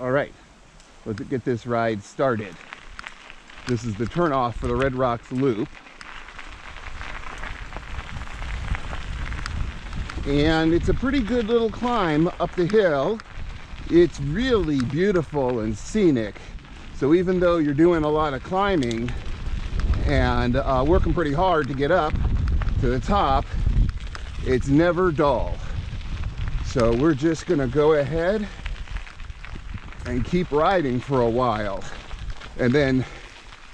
All right, let's get this ride started. This is the turnoff for the Red Rocks Loop. And it's a pretty good little climb up the hill. It's really beautiful and scenic. So even though you're doing a lot of climbing and uh, working pretty hard to get up to the top, it's never dull. So we're just gonna go ahead and keep riding for a while and then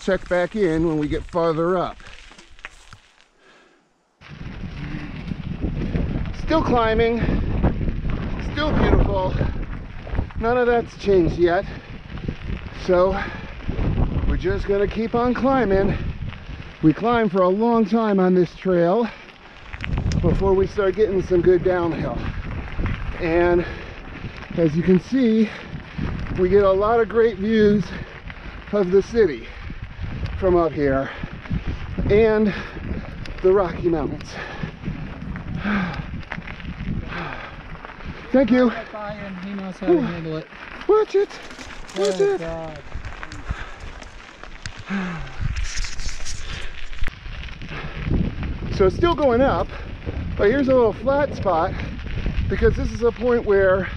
check back in when we get farther up. Still climbing, still beautiful. None of that's changed yet. So we're just gonna keep on climbing. We climbed for a long time on this trail before we start getting some good downhill. And as you can see, we get a lot of great views of the city from up here and the Rocky Mountains. Thank you. He knows how to handle it. Watch it. Watch Oh, it. God. So it's still going up, but here's a little flat spot because this is a point where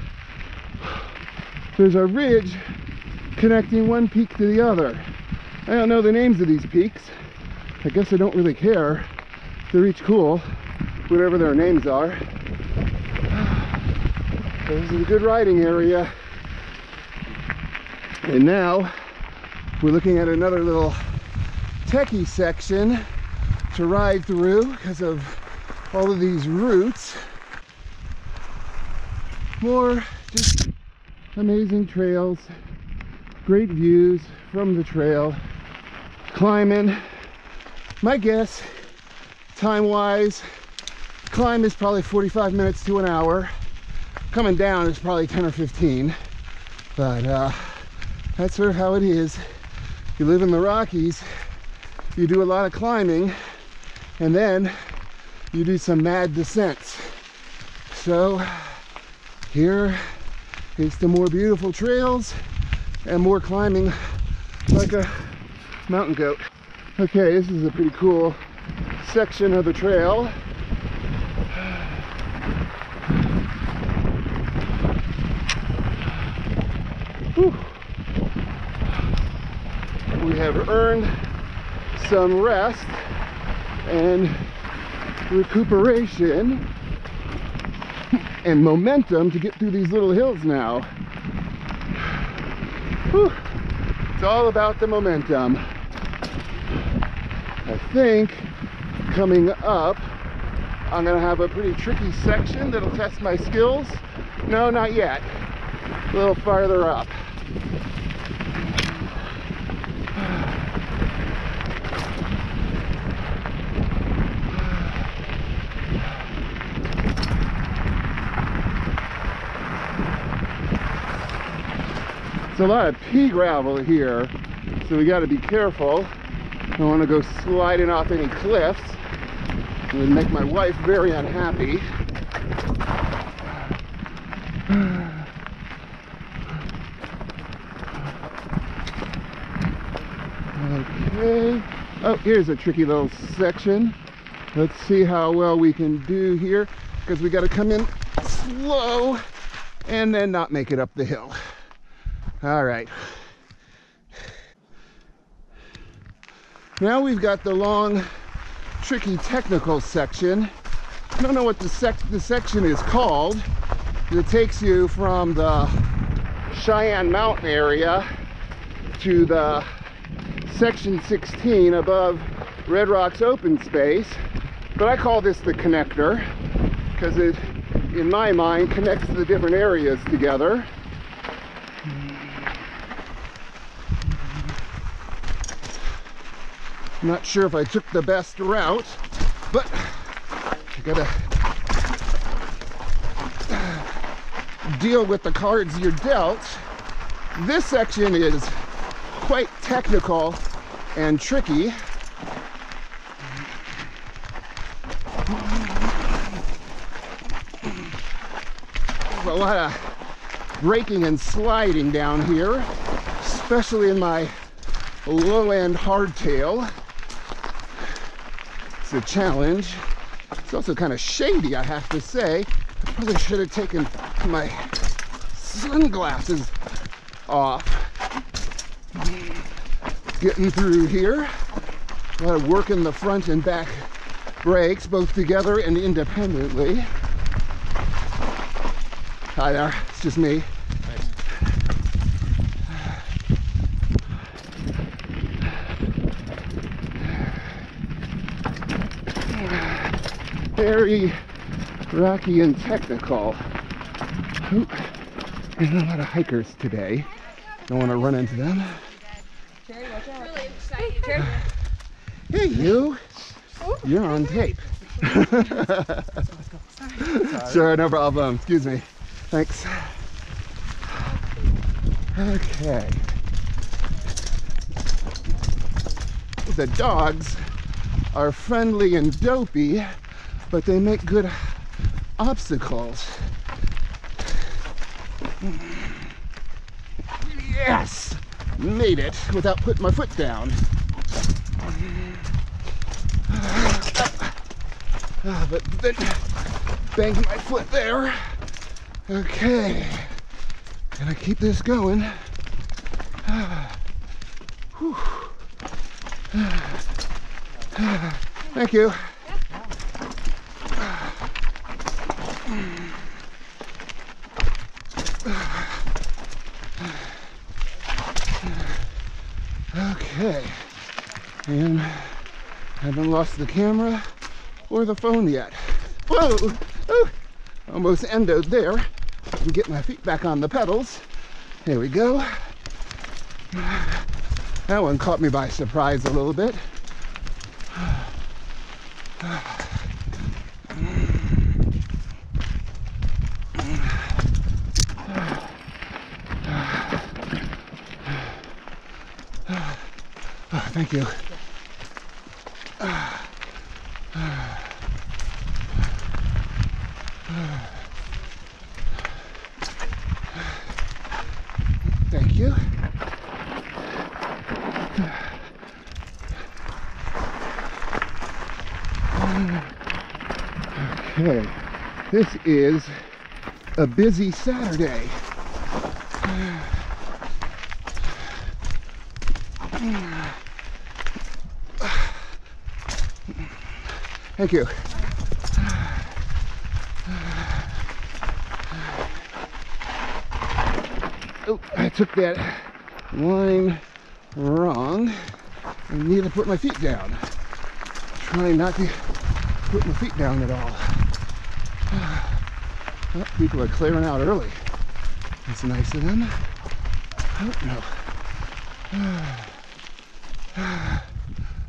there's a ridge connecting one peak to the other. I don't know the names of these peaks. I guess I don't really care. They're each cool, whatever their names are. This is a good riding area. And now we're looking at another little techie section to ride through because of all of these routes. More just amazing trails, great views from the trail, climbing. My guess, time wise, climb is probably 45 minutes to an hour. Coming down is probably 10 or 15. But uh, that's sort of how it is. You live in the Rockies, you do a lot of climbing, and then you do some mad descents. So here is the more beautiful trails and more climbing like a mountain goat. Okay, this is a pretty cool section of the trail. Whew. We have earned some rest and recuperation and momentum to get through these little hills now. Whew. It's all about the momentum. I think coming up, I'm gonna have a pretty tricky section that'll test my skills. No, not yet. A little farther up. It's a lot of pea gravel here, so we got to be careful. I don't want to go sliding off any cliffs. It would make my wife very unhappy. Okay. Oh, here's a tricky little section. Let's see how well we can do here because we got to come in slow and then not make it up the hill. All right. Now we've got the long, tricky technical section. I don't know what the, sec the section is called. It takes you from the Cheyenne Mountain area to the section 16 above Red Rocks open space. But I call this the connector because it, in my mind, connects the different areas together. Not sure if I took the best route, but you gotta deal with the cards you're dealt. This section is quite technical and tricky. There's a lot of braking and sliding down here, especially in my low end hardtail. It's a challenge. It's also kind of shady, I have to say. I probably should have taken my sunglasses off. Getting through here. A lot of work in the front and back brakes, both together and independently. Hi there, it's just me. Very rocky and technical. There's a lot of hikers today. Don't want to run into them. Hey, you. You're on tape. sure, no problem. Excuse me. Thanks. Okay. The dogs are friendly and dopey, but they make good obstacles. Yes! Made it without putting my foot down. Ah, but then banged my foot there. Okay. Gonna keep this going. Whew. Ah. Thank you. Okay. And I haven't lost the camera or the phone yet. Whoa! Ooh. Almost endoed there. Let me get my feet back on the pedals. Here we go. That one caught me by surprise a little bit. Oh, thank you. Thank you. Okay, this is a busy Saturday. Thank you. Oh, I took that line wrong. I need to put my feet down. Trying not to put my feet down at all. People are clearing out early. That's nice of them. Oh, no.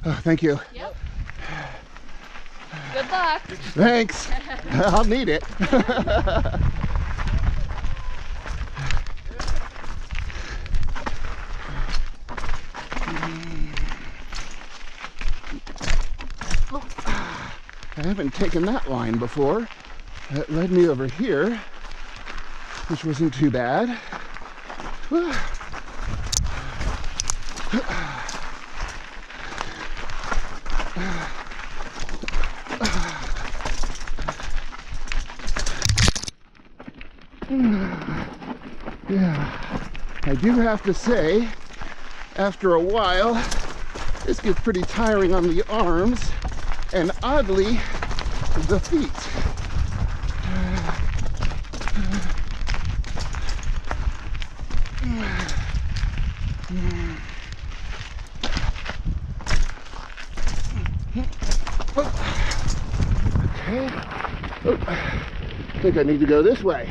Oh, thank you. Yep. Thanks. I'll need it. I haven't taken that line before. That led me over here, which wasn't too bad. do have to say, after a while, this gets pretty tiring on the arms and oddly, the feet. Okay. Oh, I think I need to go this way.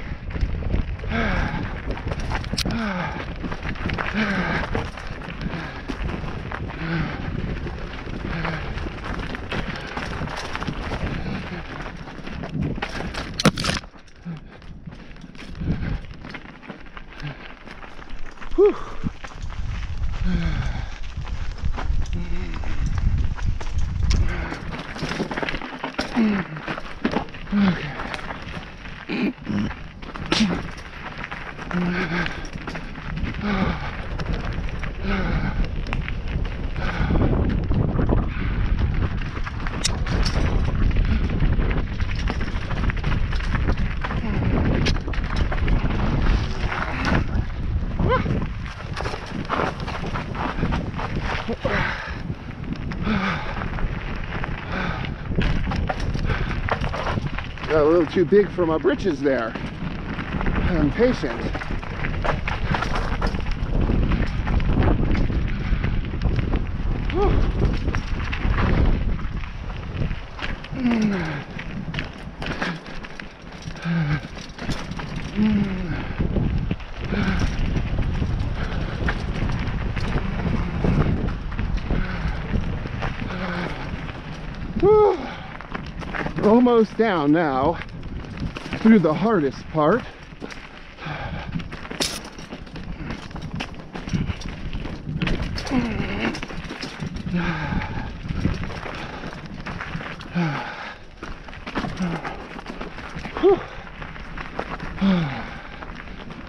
Okay. little too big for my britches there. I'm patient. Almost down now through the hardest part.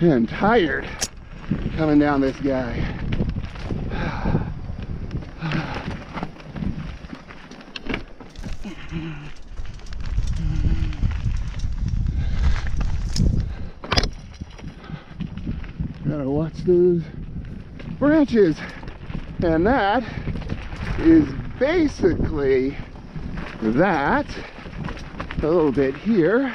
And tired coming down this guy. Gotta watch those branches. And that is basically that. A little bit here.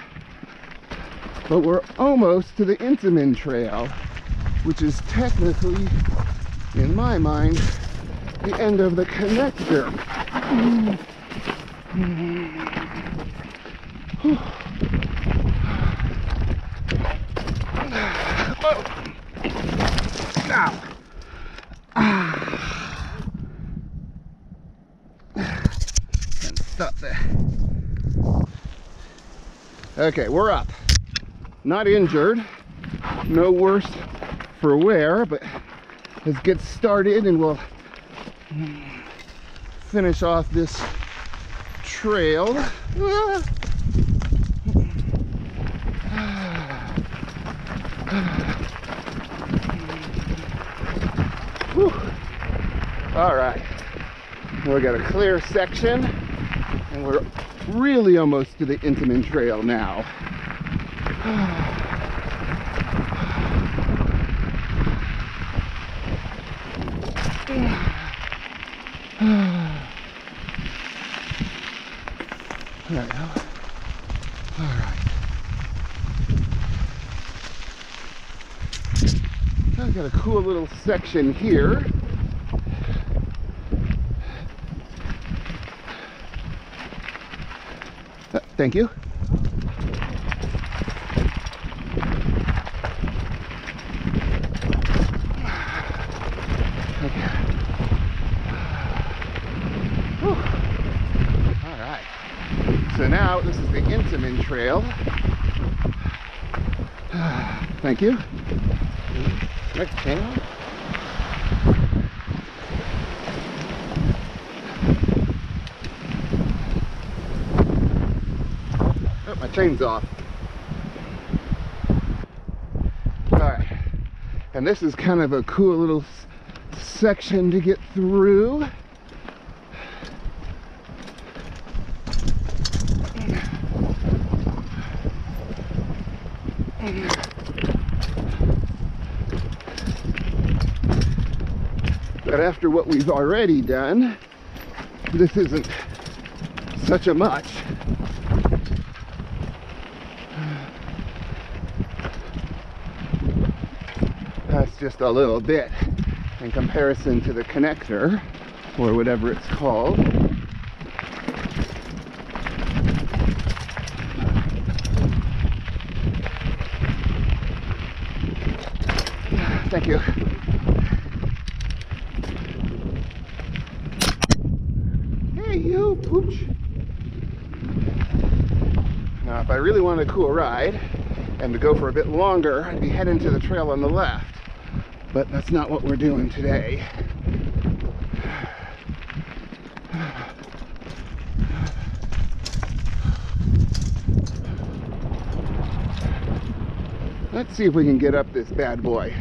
But we're almost to the Intemann Trail, which is technically, in my mind, the end of the connector. Okay, we're up. Not injured, no worse for wear, but let's get started and we'll finish off this trail. Ah. All right, we got a clear section and we're really almost to the Intemann Trail now. All right, now- all right. Got a cool little section here. Thank you. All right. So now this is the Intemann Trail. Thank you. Next. Oh, my chain's off. All right. And this is kind of a cool little section to get through. But after what we've already done, this isn't such a much. That's just a little bit in comparison to the connector or whatever it's called. Thank you. Hey, you pooch. Now, if I really wanted a cool ride and to go for a bit longer, I'd be heading to the trail on the left. But that's not what we're doing today. Let's see if we can get up this bad boy.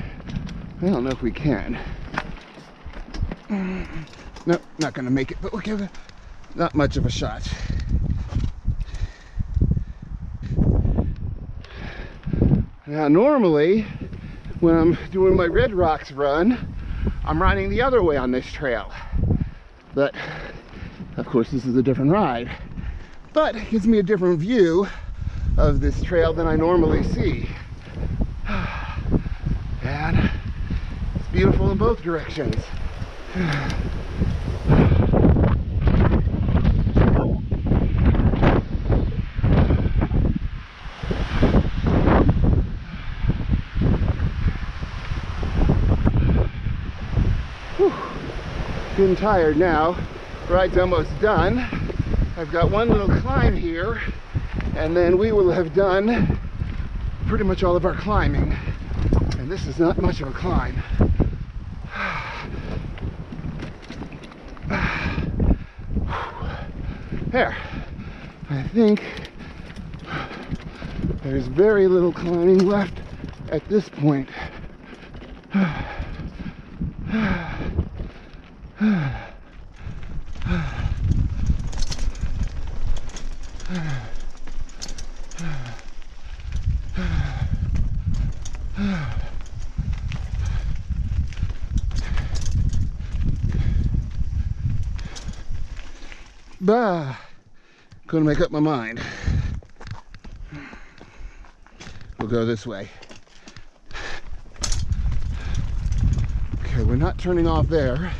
I don't know if we can. Nope, not gonna make it, but we'll give it not much of a shot. Now, normally, when I'm doing my Red Rocks run, I'm riding the other way on this trail. But, of course, this is a different ride. But it gives me a different view of this trail than I normally see. And it's beautiful in both directions. Getting tired now. Ride's almost done. I've got one little climb here, and then we will have done pretty much all of our climbing. And this is not much of a climb. There. I think there's very little climbing left at this point. couldn't make up my mind. We'll go this way. Okay, we're not turning off there,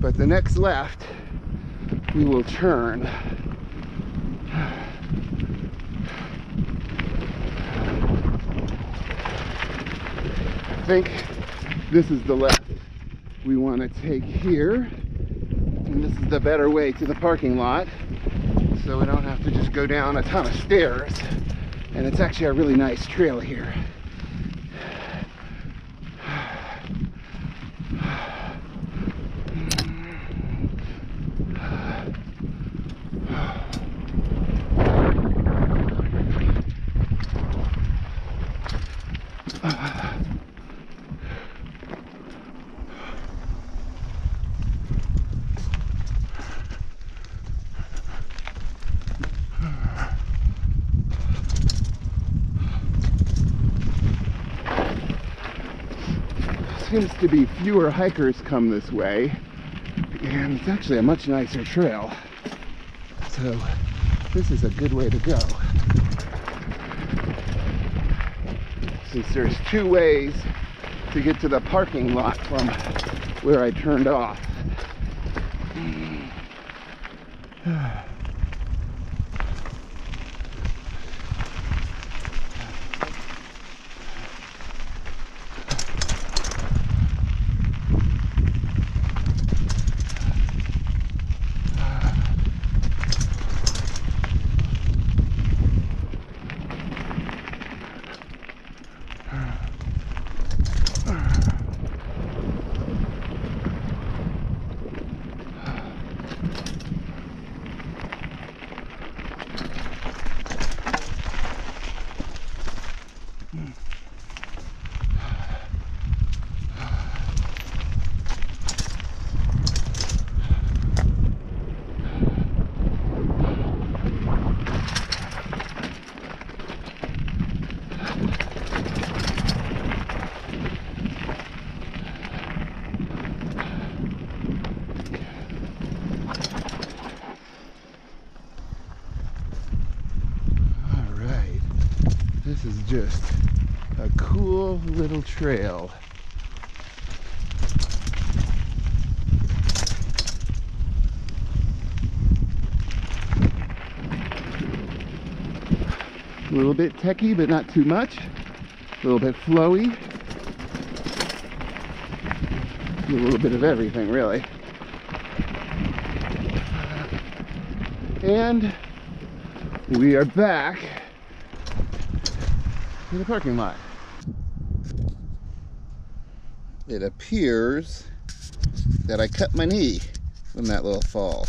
but the next left, we will turn. I think this is the left we want to take here. And this is the better way to the parking lot. So we don't have to just go down a ton of stairs. And it's actually a really nice trail here. Seems to be fewer hikers come this way. And it's actually a much nicer trail. So this is a good way to go. Since there's two ways to get to the parking lot from where I turned off. All right. This is just a cool little trail. A little bit techy, but not too much. A little bit flowy. A little bit of everything, really. And we are back in the parking lot. It appears that I cut my knee from that little fall.